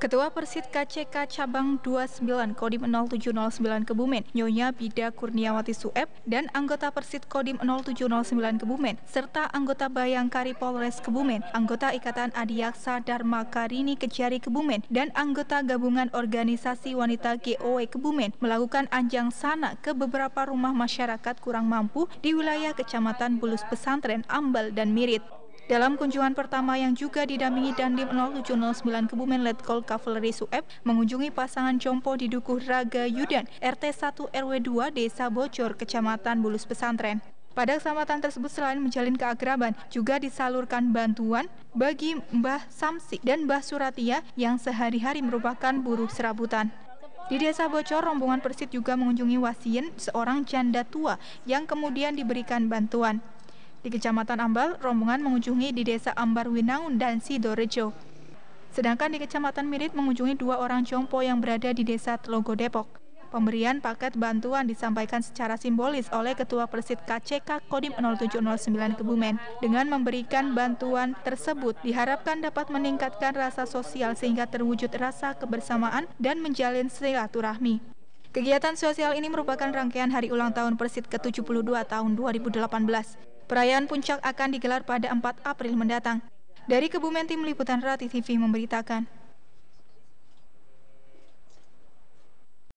Ketua Persit KCK Cabang 29 Kodim 0709 Kebumen, Nyonya Bida Kurniawati Sueb, dan anggota Persit Kodim 0709 Kebumen, serta anggota Bayangkari Polres Kebumen, anggota Ikatan Adiaksa Dharma Karini Kejari Kebumen, dan anggota Gabungan Organisasi Wanita GOW Kebumen melakukan anjang sana ke beberapa rumah masyarakat kurang mampu di wilayah Kecamatan Bulus Pesantren, Ambal, dan Mirit. Dalam kunjungan pertama yang juga didampingi Dandim 0709 Kebumen Letkol Kavaleri Sueb mengunjungi pasangan Compo di Dukuh Raga Yudan, RT 1 RW 2 Desa Bocor, Kecamatan Bulus Pesantren. Pada kesempatan tersebut selain menjalin keakraban, juga disalurkan bantuan bagi Mbah Samsi dan Mbah Suratia yang sehari-hari merupakan buruh serabutan. Di Desa Bocor, rombongan Persit juga mengunjungi Wasien, seorang janda tua yang kemudian diberikan bantuan. Di Kecamatan Ambal, rombongan mengunjungi di Desa Ambar Winangun dan Sidorejo. Sedangkan di Kecamatan Mirit mengunjungi dua orang jompo yang berada di Desa Telogo Depok. Pemberian paket bantuan disampaikan secara simbolis oleh Ketua Persit KCK Kodim 0709 Kebumen. Dengan memberikan bantuan tersebut diharapkan dapat meningkatkan rasa sosial sehingga terwujud rasa kebersamaan dan menjalin silaturahmi. Kegiatan sosial ini merupakan rangkaian hari ulang tahun Persit ke-72 tahun 2018. Perayaan puncak akan digelar pada 4 April mendatang. Dari Kebumen Tim Liputan Rati TV memberitakan.